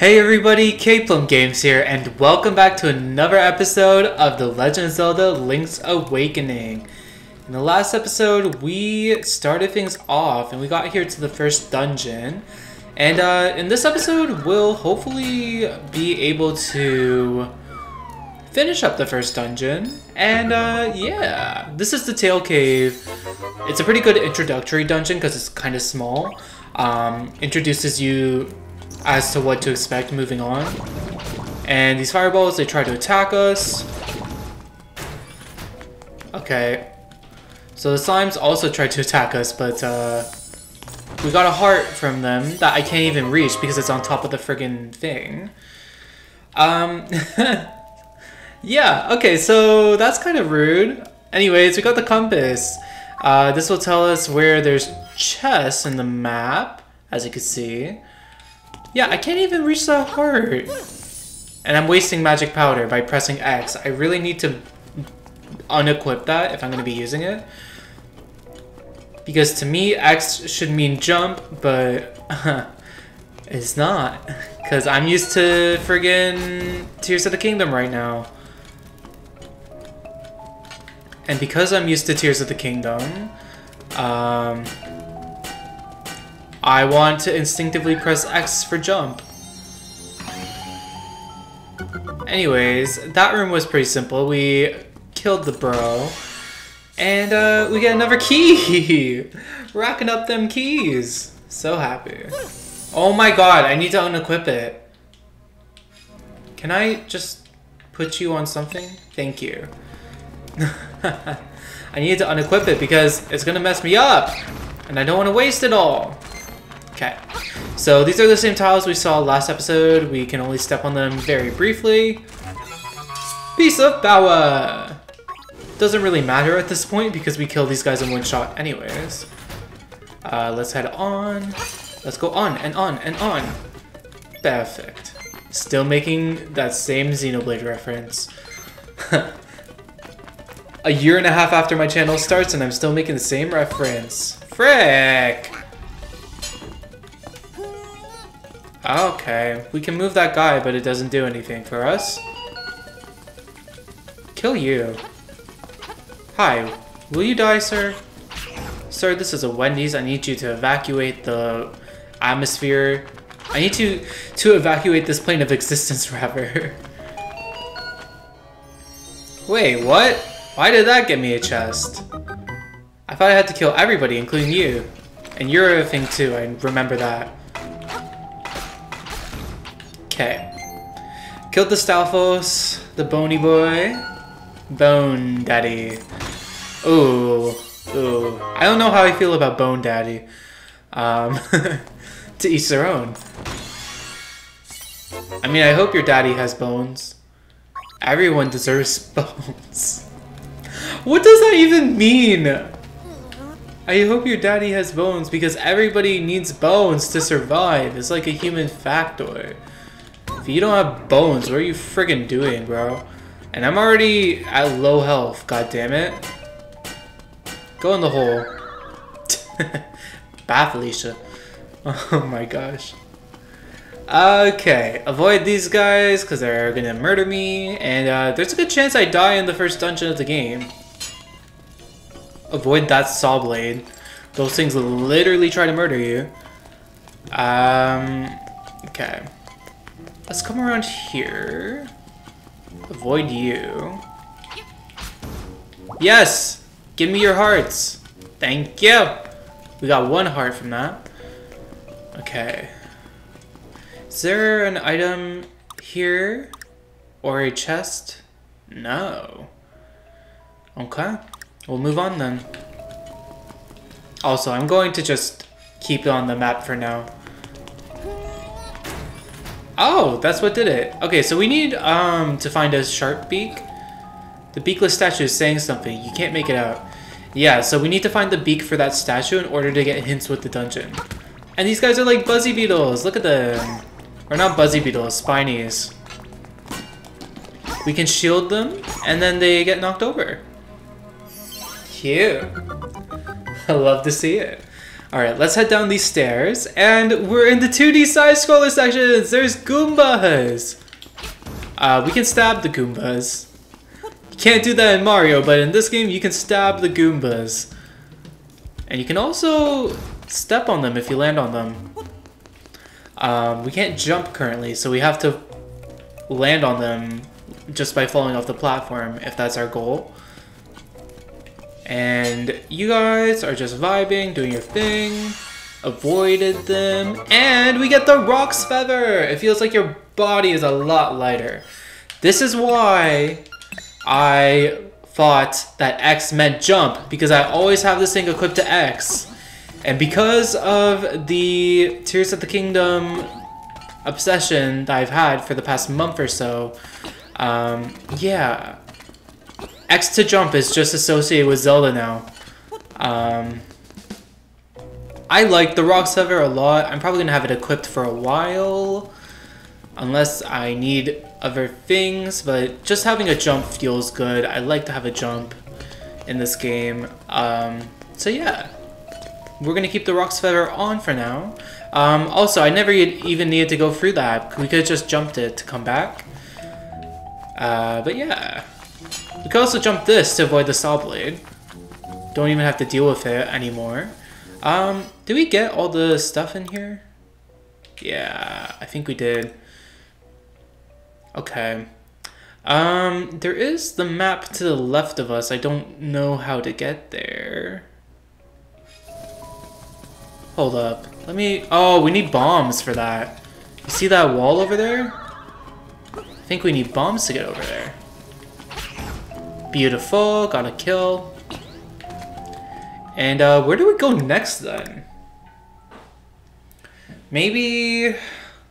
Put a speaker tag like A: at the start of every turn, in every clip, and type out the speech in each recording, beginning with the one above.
A: Hey everybody, CayPlum Games here, and welcome back to another episode of The Legend of Zelda Link's Awakening. In the last episode, we started things off, and we got here to the first dungeon. And uh, in this episode, we'll hopefully be able to finish up the first dungeon. And uh, yeah, this is the Tail Cave. It's a pretty good introductory dungeon because it's kind of small. Um, introduces you as to what to expect moving on. And these fireballs, they try to attack us. Okay. So the slimes also tried to attack us, but uh, we got a heart from them that I can't even reach because it's on top of the friggin' thing. Um, yeah, okay, so that's kind of rude. Anyways, we got the compass. Uh, this will tell us where there's chests in the map, as you can see. Yeah, I can't even reach the heart. And I'm wasting magic powder by pressing X. I really need to unequip that if I'm going to be using it. Because to me, X should mean jump, but it's not. Because I'm used to friggin' Tears of the Kingdom right now. And because I'm used to Tears of the Kingdom, um, I want to instinctively press X for jump. Anyways, that room was pretty simple. We killed the bro. And uh, we get another key! Racking up them keys. So happy. Oh my god, I need to unequip it. Can I just put you on something? Thank you. I need to unequip it because it's gonna mess me up. And I don't want to waste it all. Okay, so these are the same tiles we saw last episode. We can only step on them very briefly. Piece of power! Doesn't really matter at this point because we kill these guys in one shot anyways. Uh, let's head on. Let's go on and on and on. Perfect. Still making that same Xenoblade reference. A year and a half after my channel starts and I'm still making the same reference. Frick! Okay, we can move that guy, but it doesn't do anything for us. Kill you. Hi, will you die, sir? Sir, this is a Wendy's. I need you to evacuate the atmosphere. I need to to evacuate this plane of existence, rather. Wait, what? Why did that get me a chest? I thought I had to kill everybody, including you. And you're a thing too, I remember that. Okay. Killed the Stalfos, the Bony Boy, Bone Daddy. Ooh, ooh. I don't know how I feel about Bone Daddy. Um, to each their own. I mean, I hope your daddy has bones. Everyone deserves bones. what does that even mean? I hope your daddy has bones because everybody needs bones to survive. It's like a human factor. If you don't have bones, what are you friggin' doing, bro? And I'm already at low health, god damn it. Go in the hole. Bye, Felicia. Oh my gosh. Okay, avoid these guys because they're gonna murder me, and uh, there's a good chance I die in the first dungeon of the game. Avoid that saw blade. Those things literally try to murder you. Um, okay. Let's come around here. Avoid you. Yes! Give me your hearts! Thank you! We got one heart from that. Okay. Is there an item here? Or a chest? No. Okay. We'll move on then. Also, I'm going to just keep it on the map for now. Oh, that's what did it. Okay, so we need um to find a sharp beak. The beakless statue is saying something. You can't make it out. Yeah, so we need to find the beak for that statue in order to get hints with the dungeon. And these guys are like buzzy beetles. Look at them. Or not buzzy beetles, spinies. We can shield them, and then they get knocked over. Cute. I love to see it. Alright, let's head down these stairs. And we're in the 2D side-scroller sections! There's Goombas! Uh, we can stab the Goombas. You can't do that in Mario, but in this game you can stab the Goombas. And you can also step on them if you land on them. Um, we can't jump currently, so we have to land on them just by falling off the platform if that's our goal. And you guys are just vibing, doing your thing, avoided them, and we get the Roc's Feather! It feels like your body is a lot lighter. This is why I thought that X meant jump, because I always have this thing equipped to X. And because of the Tears of the Kingdom obsession that I've had for the past month or so, um, yeah, X to jump is just associated with Zelda now. Um, I like the Roc Feather a lot. I'm probably going to have it equipped for a while. Unless I need other things. But just having a jump feels good. I like to have a jump in this game. Um, so yeah. We're going to keep the Roc's Feather on for now. Um, also, I never even needed to go through that. We could have just jumped it to come back. Uh, but yeah. We could also jump this to avoid the saw blade. Don't even have to deal with it anymore. Um, did we get all the stuff in here? Yeah, I think we did. Okay. Um, there is the map to the left of us. I don't know how to get there. Hold up. Let me... Oh, we need bombs for that. You see that wall over there? I think we need bombs to get over there. Beautiful, got a kill. And uh, where do we go next then? Maybe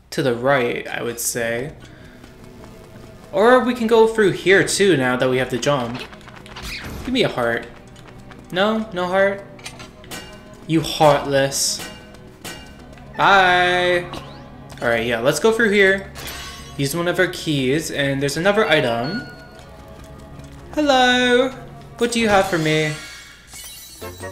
A: to the right, I would say. Or we can go through here too now that we have the jump. Give me a heart. No? No heart? You heartless. Bye! Alright, yeah, let's go through here. Use one of our keys, and there's another item. Hello! What do you have for me?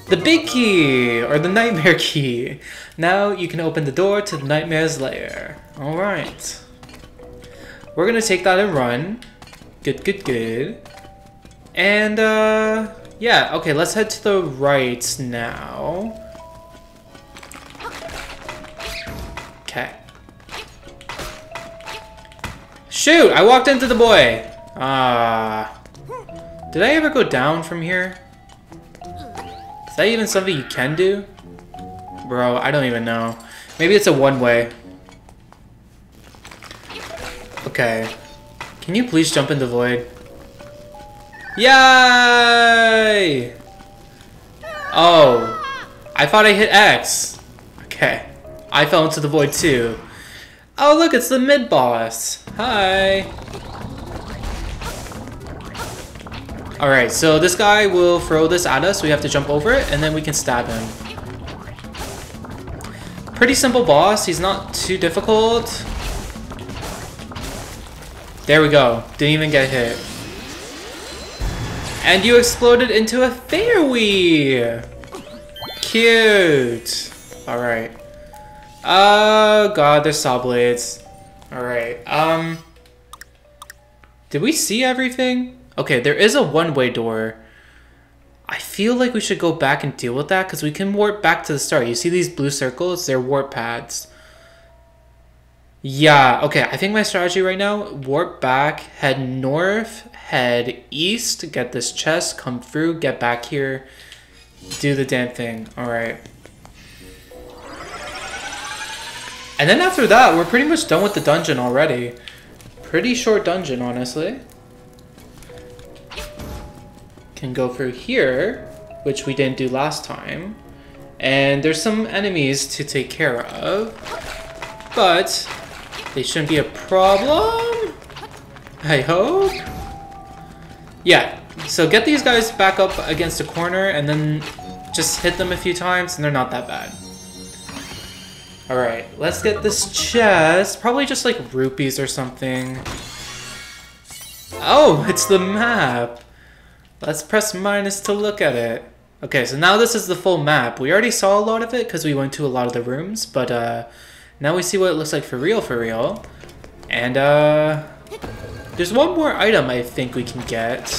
A: The big key, or the nightmare key. Now you can open the door to the nightmare's lair. Alright. We're gonna take that and run. Good, good, good. And, uh, yeah, okay, let's head to the right now. Okay. Shoot! I walked into the boy! Ah. Did I ever go down from here? Is that even something you can do? Bro, I don't even know. Maybe it's a one-way. Okay. Can you please jump in the void? Yay! Oh. I thought I hit X. Okay. I fell into the void too. Oh look, it's the mid-boss. Hi. Alright, so this guy will throw this at us. We have to jump over it, and then we can stab him. Pretty simple boss. He's not too difficult. There we go. Didn't even get hit. And you exploded into a fairy! Cute! Alright. Oh god, there's saw blades. Alright, um... Did we see everything? Okay, there is a one-way door. I feel like we should go back and deal with that because we can warp back to the start. You see these blue circles? They're warp pads. Yeah, okay, I think my strategy right now, warp back, head north, head east, get this chest, come through, get back here, do the damn thing. Alright. And then after that, we're pretty much done with the dungeon already. Pretty short dungeon, honestly can go through here, which we didn't do last time. And there's some enemies to take care of, but they shouldn't be a problem, I hope. Yeah, so get these guys back up against a corner and then just hit them a few times and they're not that bad. Alright, let's get this chest. Probably just like rupees or something. Oh, it's the map. Let's press minus to look at it. Okay, so now this is the full map. We already saw a lot of it because we went to a lot of the rooms, but uh, now we see what it looks like for real, for real. And uh, there's one more item I think we can get.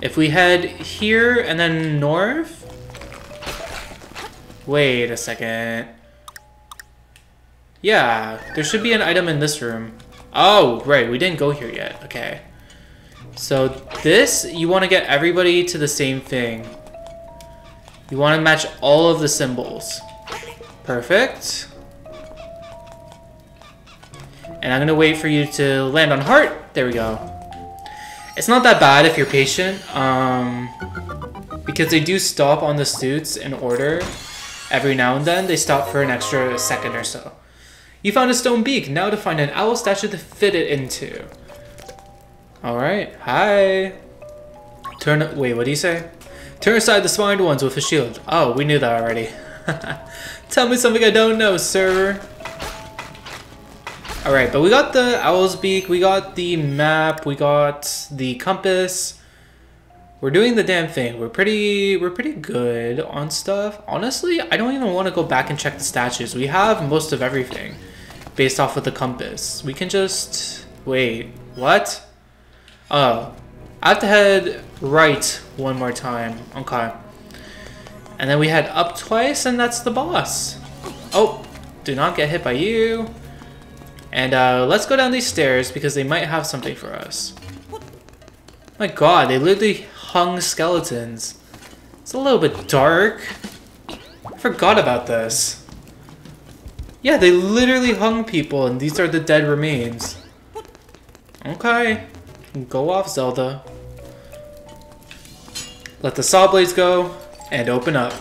A: If we head here and then north. Wait a second. Yeah, there should be an item in this room. Oh, right, we didn't go here yet. Okay. So this, you want to get everybody to the same thing. You want to match all of the symbols. Perfect. And I'm going to wait for you to land on heart. There we go. It's not that bad if you're patient. Um, because they do stop on the suits in order. Every now and then, they stop for an extra second or so. You found a stone beak. Now to find an owl statue to fit it into. Alright. Hi. Turn... Wait, what do you say? Turn aside the smart ones with a shield. Oh, we knew that already. Tell me something I don't know, sir. Alright, but we got the owl's beak, we got the map, we got the compass. We're doing the damn thing. We're pretty we're pretty good on stuff. Honestly, I don't even want to go back and check the statues. We have most of everything based off of the compass. We can just wait. What? Oh. I have to head right one more time. Okay. And then we head up twice and that's the boss. Oh, do not get hit by you. And uh, let's go down these stairs because they might have something for us. My god, they literally hung skeletons. It's a little bit dark. I forgot about this. Yeah, they literally hung people and these are the dead remains. Okay. Go off, Zelda. Let the saw blades go and open up.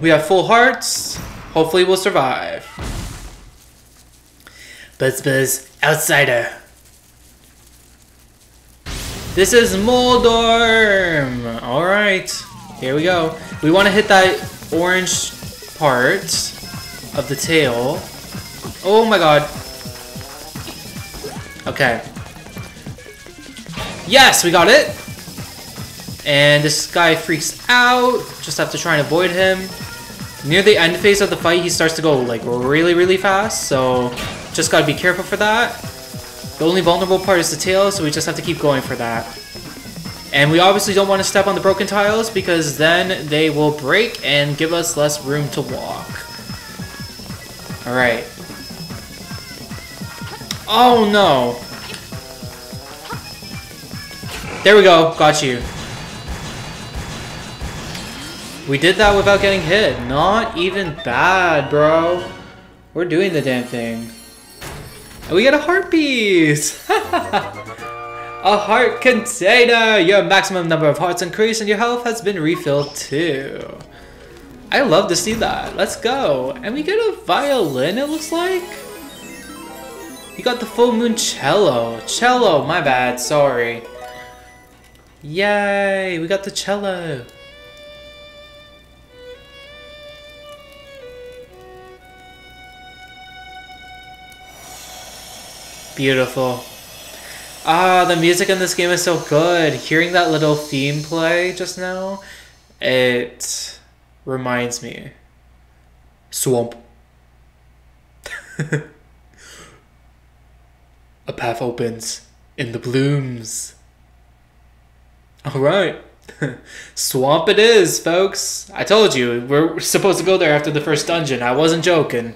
A: We have full hearts. Hopefully we'll survive. Buzz Buzz, outsider. This is Moldorm! Alright, here we go. We want to hit that orange part of the tail. Oh my god. Okay. Yes, we got it! And this guy freaks out. Just have to try and avoid him. Near the end phase of the fight, he starts to go like really, really fast. So just gotta be careful for that. The only vulnerable part is the tail, so we just have to keep going for that. And we obviously don't want to step on the broken tiles because then they will break and give us less room to walk. Alright. Oh no! There we go, got you. We did that without getting hit. Not even bad, bro. We're doing the damn thing. And we get a heart piece! a heart container! Your maximum number of hearts increased and your health has been refilled too. I love to see that. Let's go. And we get a violin, it looks like? You got the full moon cello. Cello, my bad, sorry. Yay, we got the cello. Beautiful. Ah, the music in this game is so good. Hearing that little theme play just now, it reminds me. Swamp. A path opens in the blooms. Alright. Swamp it is, folks. I told you, we're supposed to go there after the first dungeon. I wasn't joking.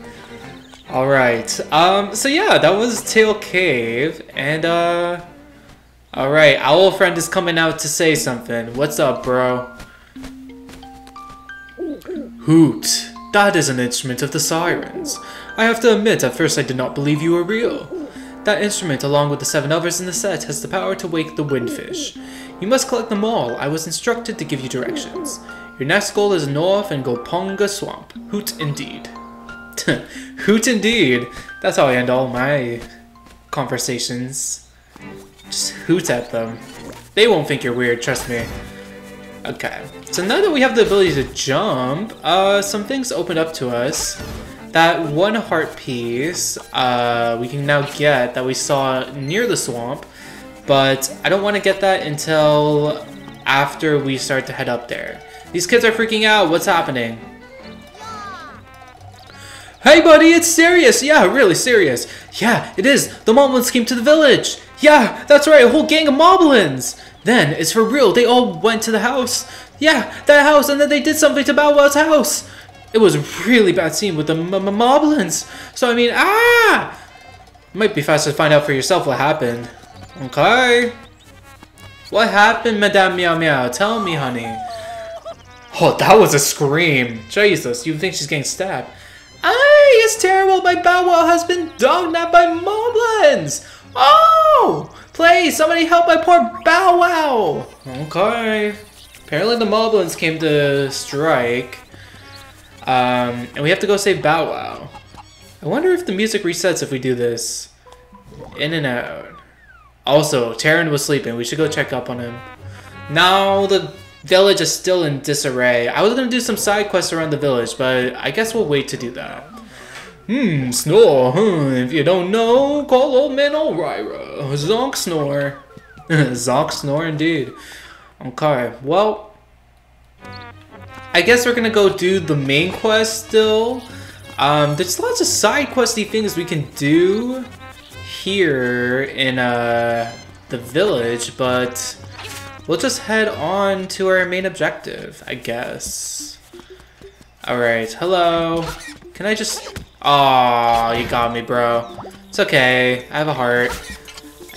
A: Alright, um, so yeah, that was Tail Cave, and uh, alright, Owl Friend is coming out to say something. What's up, bro? Hoot, that is an instrument of the Sirens. I have to admit, at first I did not believe you were real. That instrument, along with the seven others in the set, has the power to wake the windfish. You must collect them all. I was instructed to give you directions. Your next goal is north and Goponga Swamp. Hoot indeed. Hoot indeed. That's how I end all my conversations. Just hoot at them. They won't think you're weird, trust me. Okay, so now that we have the ability to jump, uh, some things open up to us. That one heart piece uh, we can now get that we saw near the swamp. but I don't want to get that until after we start to head up there. These kids are freaking out. What's happening? Hey buddy, it's serious! Yeah, really serious. Yeah, it is. The Moblins came to the village. Yeah, that's right, a whole gang of Moblins. Then, it's for real, they all went to the house. Yeah, that house, and then they did something to Bow Wow's house. It was a really bad scene with the Moblins. So, I mean, ah! Might be faster to find out for yourself what happened. Okay. What happened, Madame Meow Meow? Tell me, honey. Oh, that was a scream. Jesus, you think she's getting stabbed. Ay, it's terrible. My Bow Wow has been dogged by moblins. Oh, please, somebody help my poor Bow Wow. Okay. Apparently the moblins came to strike. Um, and we have to go save Bow Wow. I wonder if the music resets if we do this. In and out. Also, Tarin was sleeping. We should go check up on him. Now the village is still in disarray. I was gonna do some side quests around the village, but I guess we'll wait to do that. Hmm, snore, huh? If you don't know, call old man Ulrira. Zonk snore. Zonk snore indeed. Okay, well... I guess we're gonna go do the main quest still. Um, there's lots of side questy things we can do here in uh, the village, but We'll just head on to our main objective, I guess. Alright, hello. Can I just... Aw, you got me, bro. It's okay, I have a heart.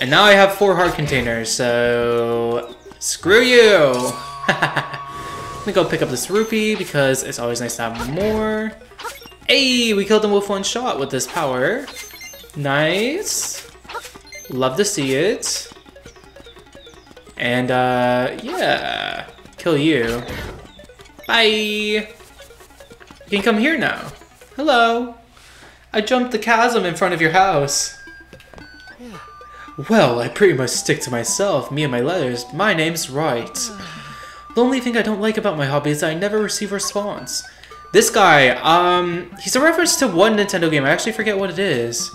A: And now I have four heart containers, so... Screw you! Let me go pick up this rupee, because it's always nice to have more. Hey, we killed them with one shot with this power. Nice. Love to see it. And, uh, yeah. Kill you. Bye! You can come here now. Hello. I jumped the chasm in front of your house. Well, I pretty much stick to myself, me and my letters. My name's Write. The only thing I don't like about my hobby is I never receive a response. This guy, um, he's a reference to one Nintendo game. I actually forget what it is.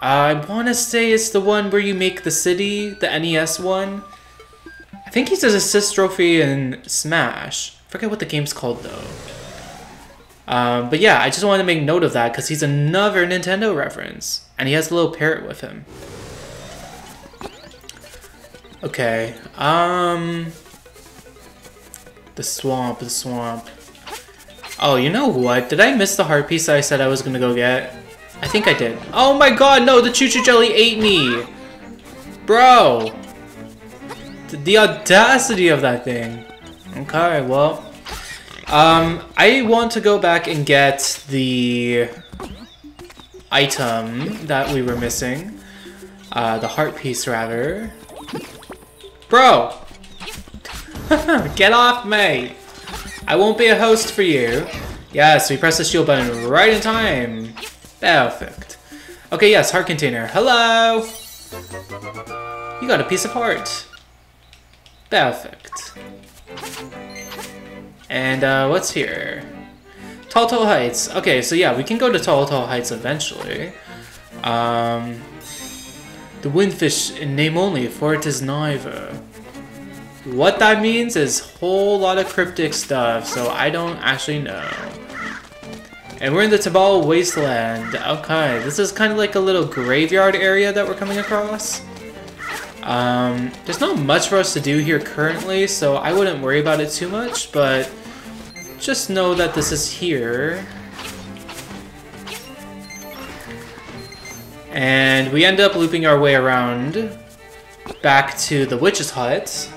A: I want to say it's the one where you make the city, the NES one I think he says assist trophy in Smash. forget what the game's called though. Um, but yeah, I just wanted to make note of that because he's another Nintendo reference. And he has a little parrot with him. Okay, um... The swamp, the swamp. Oh, you know what? Did I miss the heart piece I said I was gonna go get? I think I did. Oh my god, no! The Choo Choo Jelly ate me! Bro! The audacity of that thing. Okay, well. Um, I want to go back and get the item that we were missing. Uh, the heart piece, rather. Bro! Get off me! I won't be a host for you. Yes, we press the shield button right in time. Perfect. Okay, yes, heart container. Hello! You got a piece of heart. Perfect. And uh, what's here? Tall Tall Heights. Okay, so yeah, we can go to Tall Tall Heights eventually. Um, the Windfish in name only, for it is neither. What that means is whole lot of cryptic stuff, so I don't actually know. And we're in the Tabahl Wasteland. Okay, this is kind of like a little graveyard area that we're coming across. Um, there's not much for us to do here currently, so I wouldn't worry about it too much, but just know that this is here. And we end up looping our way around back to the witch's hut.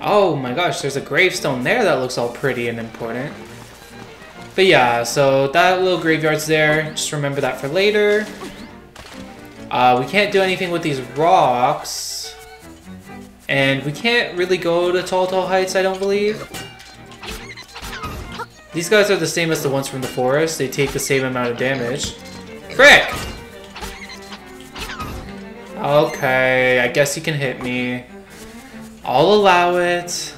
A: Oh my gosh, there's a gravestone there that looks all pretty and important. But yeah, so that little graveyard's there. Just remember that for later. Uh, we can't do anything with these rocks. And we can't really go to Tall Tall Heights, I don't believe. These guys are the same as the ones from the forest. They take the same amount of damage. Frick! Okay, I guess you can hit me. I'll allow it.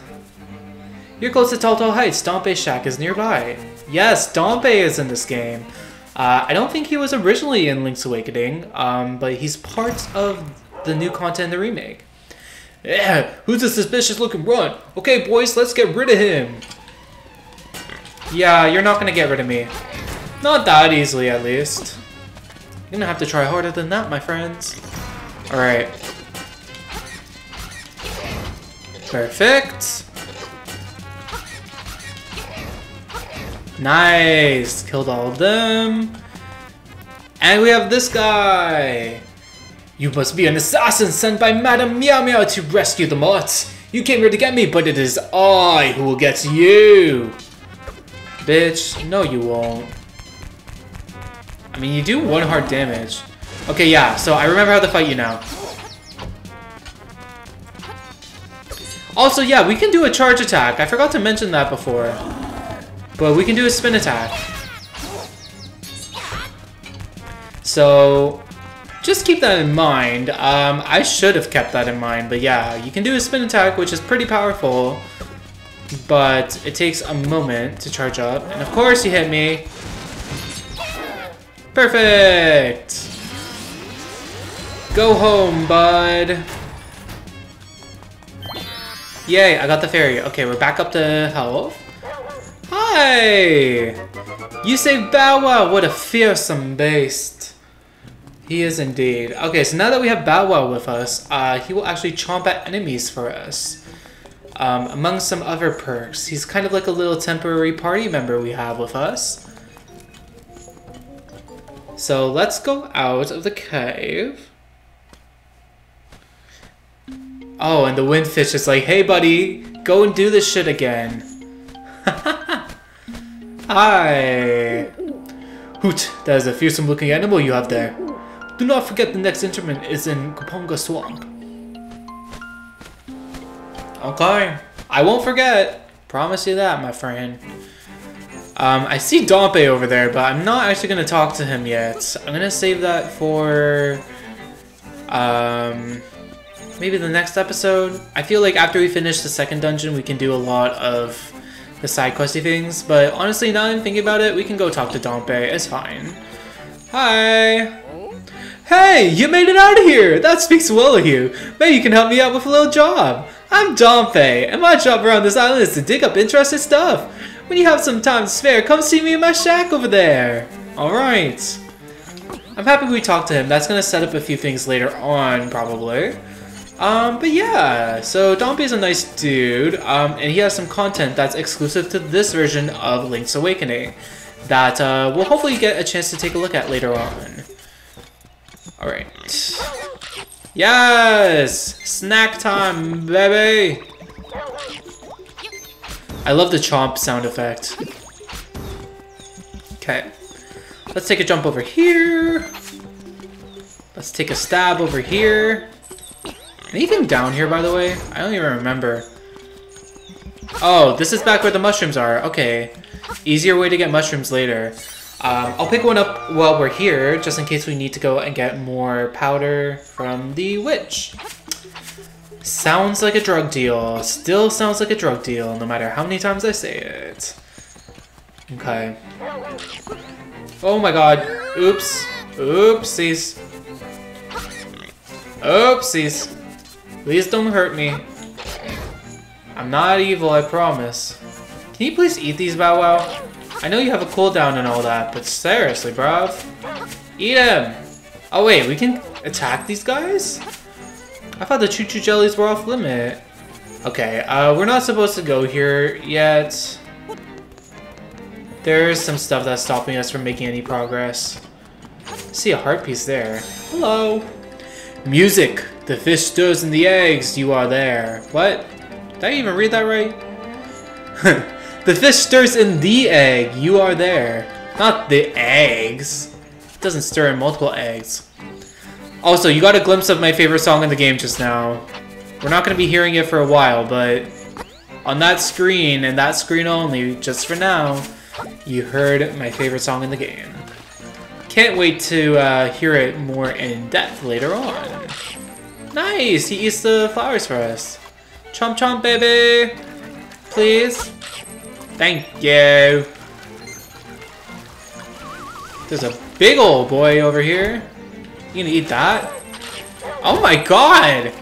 A: You're close to Tall Tall Heights. Dampé's shack is nearby. Yes, Dampé is in this game. Uh, I don't think he was originally in Link's Awakening, um, but he's part of the new content in the remake. Yeah, who's a suspicious looking runt? Okay, boys, let's get rid of him. Yeah, you're not gonna get rid of me. Not that easily, at least. You're gonna have to try harder than that, my friends. Alright. Perfect. Nice! Killed all of them. And we have this guy! You must be an assassin sent by Madame Meow Meow to rescue the Mutts. You came here to get me, but it is I who will get you! Bitch, no you won't. I mean, you do one hard damage. Okay, yeah, so I remember how to fight you now. Also, yeah, we can do a charge attack. I forgot to mention that before. But we can do a spin attack. So, just keep that in mind. Um, I should have kept that in mind, but yeah, you can do a spin attack, which is pretty powerful. But it takes a moment to charge up. And of course you hit me. Perfect! Go home, bud. Yay, I got the fairy. Okay, we're back up to health. Hi! You say Bow Wow, what a fearsome beast. He is indeed. Okay, so now that we have Bow Wow with us, uh, he will actually chomp at enemies for us. Um, among some other perks, he's kind of like a little temporary party member we have with us. So let's go out of the cave. Oh, and the windfish is like, hey buddy, go and do this shit again. Hi! Hoot, that is a fearsome looking animal you have there. Do not forget the next instrument is in Goponga Swamp. Okay, I won't forget. Promise you that, my friend. Um, I see Dampé over there, but I'm not actually going to talk to him yet. I'm going to save that for... Um, maybe the next episode. I feel like after we finish the second dungeon, we can do a lot of the side questy things, but honestly, now that I'm thinking about it, we can go talk to Dampé. It's fine. Hi! Hey, you made it out of here! That speaks well of you. Maybe you can help me out with a little job. I'm Dampé, and my job around this island is to dig up interesting stuff. When you have some time to spare, come see me in my shack over there. Alright. I'm happy we talked to him. That's going to set up a few things later on, probably. Um, but yeah, so Dampé is a nice dude, um, and he has some content that's exclusive to this version of Link's Awakening that uh, we'll hopefully get a chance to take a look at later on. Alright. Yes! Snack time, baby! I love the chomp sound effect. Okay. Let's take a jump over here. Let's take a stab over here. Anything down here, by the way? I don't even remember. Oh, this is back where the mushrooms are. Okay. Easier way to get mushrooms later. Um, I'll pick one up while we're here, just in case we need to go and get more powder from the witch. Sounds like a drug deal. Still sounds like a drug deal, no matter how many times I say it. Okay. Oh my god. Oops. Oopsies. Oopsies. Please don't hurt me. I'm not evil, I promise. Can you please eat these, Bow Wow? I know you have a cooldown and all that, but seriously, bruv. Eat him! Oh wait, we can attack these guys? I thought the Choo Choo Jellies were off limit. Okay, uh, we're not supposed to go here yet. There's some stuff that's stopping us from making any progress. I see a heart piece there. Hello! Music! The fish stirs in the eggs, you are there. What? Did I even read that right? the fish stirs in the egg, you are there. Not the eggs. It doesn't stir in multiple eggs. Also, you got a glimpse of my favorite song in the game just now. We're not going to be hearing it for a while, but on that screen, and that screen only, just for now, you heard my favorite song in the game. Can't wait to uh, hear it more in depth later on. Nice! He eats the flowers for us. Chomp chomp, baby! Please? Thank you! There's a big old boy over here. You gonna eat that? Oh my god!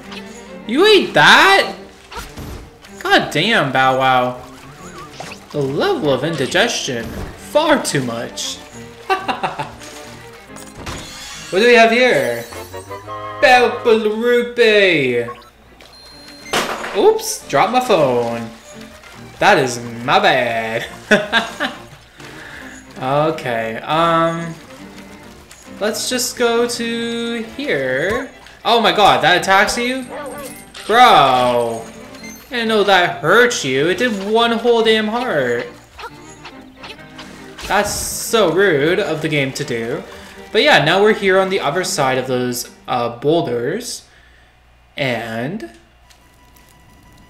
A: You ate that? God damn, Bow Wow. The level of indigestion. Far too much. what do we have here? Belpalurupe! Oops, dropped my phone. That is my bad. okay, um... Let's just go to here. Oh my god, that attacks you? Bro! I didn't know that hurt you. It did one whole damn heart. That's so rude of the game to do. But yeah, now we're here on the other side of those uh, boulders. And...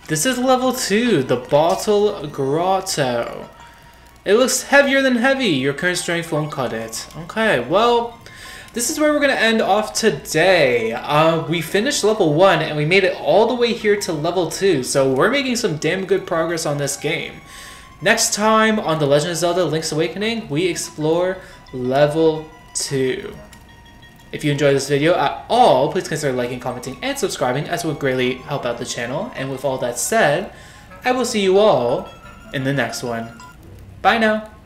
A: This is level 2, the Bottle Grotto. It looks heavier than heavy. Your current strength won't cut it. Okay, well, this is where we're going to end off today. Uh, we finished level 1 and we made it all the way here to level 2, so we're making some damn good progress on this game. Next time on The Legend of Zelda Link's Awakening, we explore level 2. If you enjoyed this video at all, please consider liking, commenting, and subscribing as it would greatly help out the channel. And with all that said, I will see you all in the next one. Bye now.